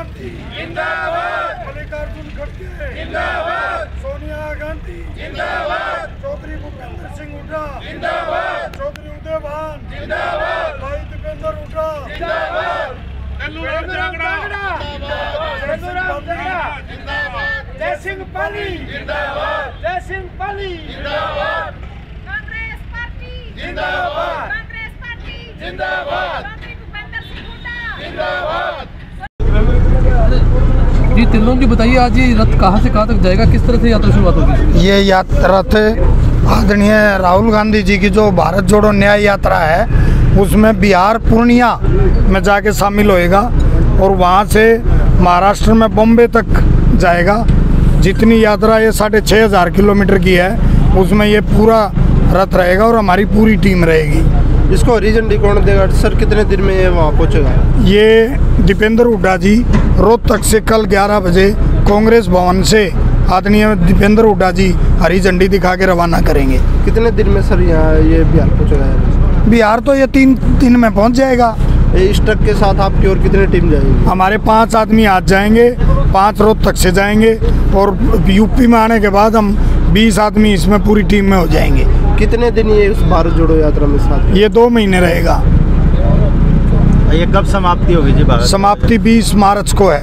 गांधी जिंदाबाद मल्लिकार्जुन खड़गे जिंदाबाद सोनिया गांधी जिंदाबाद चौधरी भूपेंद्र सिंह हुड्डा जिंदाबाद चौधरी उदय भान जिंदाबाद भाई दीपेंद्र हुड्डा जिंदाबाद जय सिंह पाली जिंदाबाद जय सिंह पाली जिंदाबाद कांग्रेस पार्टी जिंदाबाद कांग्रेस पार्टी जिंदाबाद चौधरी भूपेंद्र सिंह हुड्डा जिंदाबाद जी तिल्लों जी बताइए, आज ये रथ कहाँ से कहाँ तक जाएगा? किस तरह से यात्रा शुरुआत होगी? ये यात्रा थे आदरणीय राहुल गांधी जी की जो भारत जोड़ो न्याय यात्रा है, उसमें बिहार पूर्णिया में जाके शामिल होएगा और वहाँ से महाराष्ट्र में बॉम्बे तक जाएगा। जितनी यात्रा ये साढ़े छः हज़ार किलोमीटर की है, उसमें ये पूरा रथ रहेगा और हमारी पूरी टीम रहेगी। इसको रीजन डी कौन देगा सर कितने दिन में ये वहाँ पहुँचेगा? ये दीपेंद्र हुड्डा जी रोहतक से कल 11 बजे कांग्रेस भवन से आदरणीय दीपेंद्र हुड्डा जी हरी झंडी दिखा के रवाना करेंगे। कितने दिन में सर यहाँ ये बिहार पहुँचेगा? बिहार तो ये तीन दिन में पहुँच जाएगा। इस ट्रक के साथ आपकी और कितनी टीम जाएगी? हमारे पाँच आदमी आज जाएँगे पाँच रोज तक से जाएँगे और यूपी में आने के बाद हम बीस आदमी इसमें पूरी टीम में हो जाएँगे। कितने दिन ये उस भारत जोड़ो यात्रा में साथ ये दो महीने रहेगा। ये कब समाप्ति होगी जी भारत? समाप्ति बीस मार्च को है।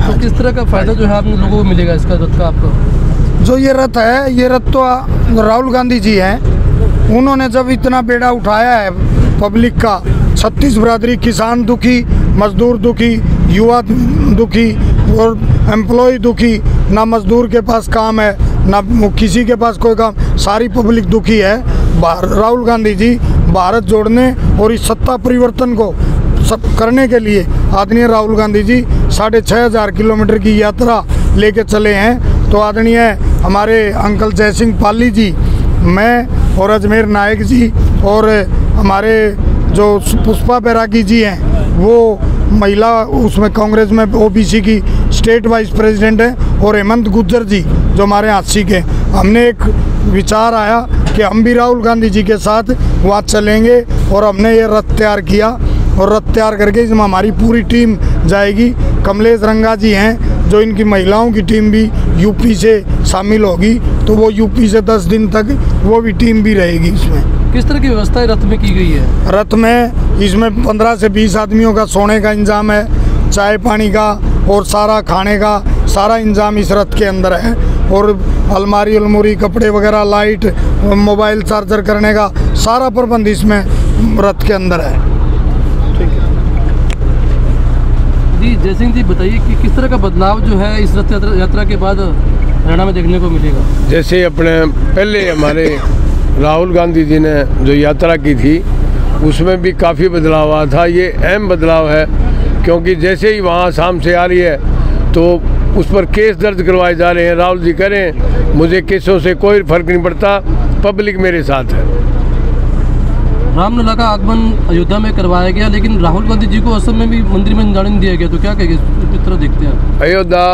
तो किस तरह का फ़ायदा जो है आप लोगों को मिलेगा इसका रथ का आपको? जो ये रथ है ये रथ तो राहुल गांधी जी हैं। उन्होंने जब इतना बेड़ा उठाया है पब्लिक का छत्तीस बरादरी किसान दुखी मजदूर दुखी युवा दुखी और एम्प्लॉय दुखी ना मजदूर के पास काम है ना किसी के पास कोई काम। सारी पब्लिक दुखी है। राहुल गांधी जी भारत जोड़ने और इस सत्ता परिवर्तन को सब करने के लिए आदरणीय राहुल गांधी जी साढ़े छः हज़ार किलोमीटर की यात्रा लेके चले हैं। तो आदरणीय हमारे अंकल जय सिंह पाली जी, मैं और अजमेर नायक जी और हमारे जो पुष्पा बैरागी जी हैं, वो महिला, उसमें कांग्रेस में ओबीसी की स्टेट वाइस प्रेसिडेंट है और हेमंत गुज्जर जी, जो हमारे हाथसी के हमने एक विचार आया कि हम भी राहुल गांधी जी के साथ वहाँ चलेंगे और हमने ये रथ तैयार किया और रथ तैयार करके इसमें हमारी पूरी टीम जाएगी। कमलेश रंगा जी हैं, जो इनकी महिलाओं की टीम भी यूपी से शामिल होगी तो वो यूपी से दस दिन तक वो भी टीम भी रहेगी इसमें। किस तरह की व्यवस्था रथ में की गई है? रथ में इसमें पंद्रह से बीस आदमियों का सोने का इंतज़ाम है चाय पानी का और सारा खाने का सारा इंतज़ाम इस रथ के अंदर है। और अलमारी अलमूरी कपड़े वगैरह लाइट मोबाइल चार्जर करने का सारा प्रबंध इसमें रथ के अंदर है। ठीक है। जी जय सिंह जी बताइए कि किस तरह का बदलाव जो है इस रथ यात्रा, यात्रा के बाद हरियाणा में देखने को मिलेगा? जैसे अपने पहले हमारे राहुल गांधी जी ने जो यात्रा की थी, उसमें भी काफ़ी बदलाव आया था। ये अहम बदलाव है, क्योंकि जैसे ही वहाँ शाम से आ रही है तो उस पर केस दर्ज करवाए जा रहे हैं। राहुल जी करें मुझे केसों से कोई फ़र्क नहीं पड़ता, पब्लिक मेरे साथ है। रामलला का आगमन अयोध्या में करवाया गया, लेकिन राहुल गांधी जी को असम में भी मंदिर में जाने दिया गया तो क्या कहेंगे? किस तरह देखते हैं अयोध्या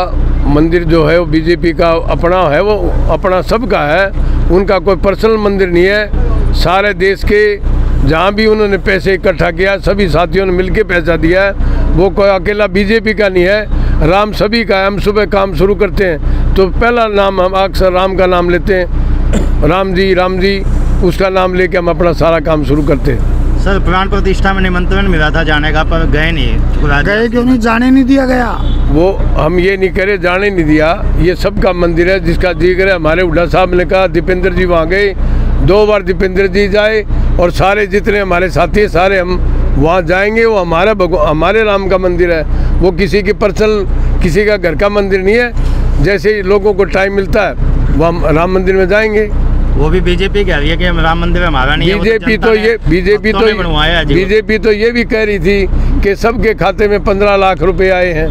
मंदिर जो है वो बीजेपी का अपना है, वो अपना सबका है, उनका कोई पर्सनल मंदिर नहीं है। सारे देश के जहाँ भी उन्होंने पैसे इकट्ठा किया, सभी साथियों ने मिलके पैसा दिया है। वो कोई अकेला बीजेपी का नहीं है, राम सभी का है। हम सुबह काम शुरू करते हैं तो पहला नाम हम अक्सर राम का नाम लेते हैं। राम जी राम जी। उसका नाम लेके हम अपना सारा काम शुरू करते हैं। सर प्राण प्रतिष्ठा में निमंत्रण मिला था जाने का पर गए नहीं। गए क्यों नहीं? जाने नहीं दिया गया। वो हम ये नहीं करे जाने नहीं दिया। ये सबका मंदिर है जिसका ज़िक्र है। हमारे हुड्डा साहब ने कहा दीपेंद्र जी वहाँ गए। दो बार दीपेंद्र जी जाए और सारे जितने हमारे साथी हैं सारे हम वहाँ जाएँगे। वो हमारा हमारे राम का मंदिर है। वो किसी की पर्सनल किसी का घर का मंदिर नहीं है। जैसे ही लोगों को टाइम मिलता है वो हम राम मंदिर में जाएँगे। वो भी बीजेपी कह रही है कि राम मंदिर हमारा नहीं बीजेपी जनता तो ये बीजेपी बनवाया तो वो। बीजेपी तो ये भी कह रही थी कि सबके खाते में पंद्रह लाख रुपए आए हैं।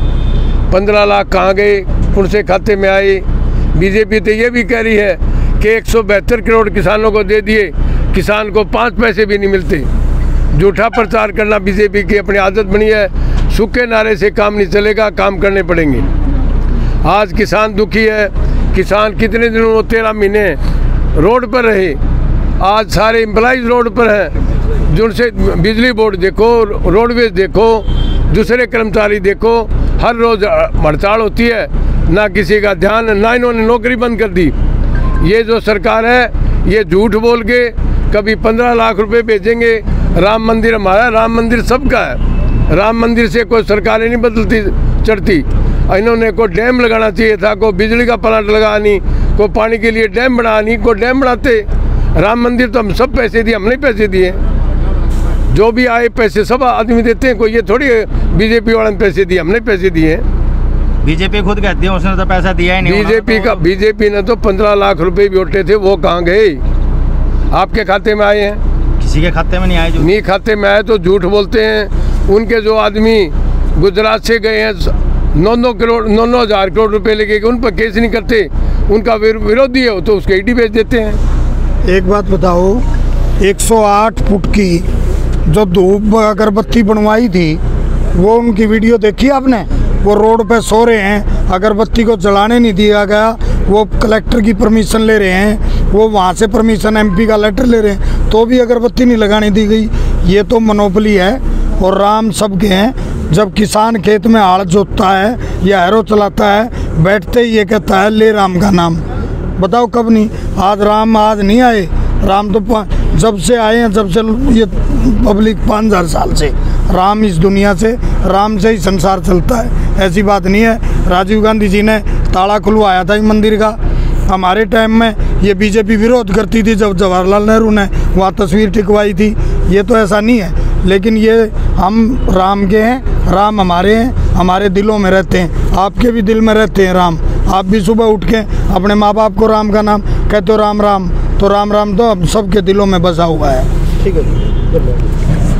पंद्रह लाख कहाँ गए? कौन से खाते में आए। बीजेपी तो ये भी कह रही है कि एक करोड़ किसानों को दे दिए। किसान को पाँच पैसे भी नहीं मिलते। झूठा प्रचार करना बीजेपी की अपनी आदत बनी है। सूखे नारे से काम नहीं चलेगा काम करने पड़ेंगे। आज किसान दुखी है। किसान कितने दिनों तेरह महीने रोड पर रहे। आज सारे एम्प्लाइज रोड पर हैं। जिनसे बिजली बोर्ड देखो रोडवेज़ देखो, दूसरे कर्मचारी देखो, हर रोज़ हड़ताल होती है। ना किसी का ध्यान, ना इन्होंने नौकरी बंद कर दी। ये जो सरकार है, ये झूठ बोल के कभी पंद्रह लाख रुपए भेजेंगे। राम मंदिर हमारा, राम मंदिर सबका है। राम मंदिर से कोई सरकारें नहीं बदलती, चढ़ती। इन्होंने को डैम लगाना चाहिए था को बिजली का प्लांट लगानी को पानी के लिए डैम बनानी को डैम बनाते। राम मंदिर तो हम सब पैसे दिए हमने पैसे दिए। जो भी आए पैसे सब आदमी देते हैं कोई ये थोड़ी बीजेपी वाले ने पैसे दिए हमने पैसे दिए बीजेपी खुद कहती है उसने तो पैसा दिया ही नहीं बीजेपी का बीजेपी ने तो पंद्रह लाख रुपए भी उठे थे वो कहाँ गए? आपके खाते में आए हैं? किसी के खाते में नहीं आए जो नहीं खाते में आए तो झूठ बोलते हैं। उनके जो आदमी गुजरात से गए हैं नौ नौ करोड़ नौ नौ हज़ार करोड़ रुपए लेके उन पर केस नहीं करते। उनका विरोधी है तो उसके ईडी भेज देते हैं। एक बात बताओ 108 फुट की जो धूप अगरबत्ती बनवाई थी, वो उनकी वीडियो देखी आपने? वो रोड पे सो रहे हैं, अगरबत्ती को जलाने नहीं दिया गया, वो कलेक्टर की परमिशन ले रहे हैं, वो वहाँ से परमिशन एमपी का लेटर ले रहे हैं तो भी अगरबत्ती नहीं लगाने दी गई। ये तो मनोपली है, और राम सबके हैं जब किसान खेत में हाड़ जोतता है, या हैरो चलाता है, बैठते ही ये कहता है, ले राम का नाम। बताओ कब नहीं? आज राम आज नहीं आए। राम तो जब से आए हैं, जब से ये पब्लिक पाँच हज़ार साल से। राम इस दुनिया से, राम से ही संसार चलता है। ऐसी बात नहीं है। राजीव गांधी जी ने ताला खुलवाया था इस मंदिर का। हमारे टाइम में ये बीजेपी विरोध करती थी जब जवाहरलाल नेहरू ने वहाँ तस्वीर टिकवाई थी। ये तो ऐसा नहीं है। लेकिन ये हम राम के हैं, राम हमारे हैं, हमारे दिलों में रहते हैं। आपके भी दिल में रहते हैं राम। आप भी सुबह उठ के अपने माँ बाप को राम का नाम कहते हो, राम राम। तो राम राम तो हम सबके दिलों में बसा हुआ है। ठीक है